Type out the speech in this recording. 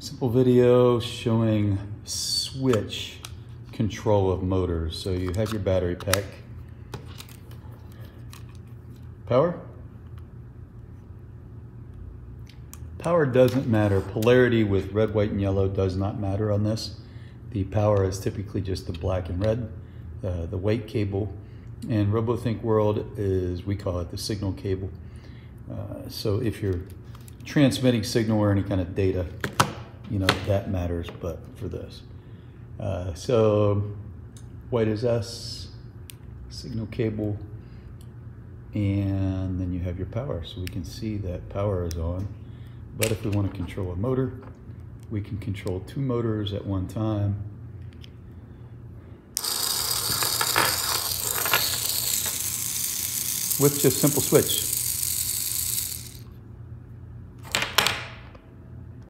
Simple video showing switch control of motors. So you have your battery pack. Power? Power doesn't matter. Polarity with red, white, and yellow does not matter on this. The power is typically just the black and red, uh, the white cable. And RoboThink World is, we call it the signal cable. Uh, so if you're transmitting signal or any kind of data, you know, that matters, but for this. Uh, so white is S, signal cable, and then you have your power. So we can see that power is on. But if we want to control a motor, we can control two motors at one time. With just simple switch.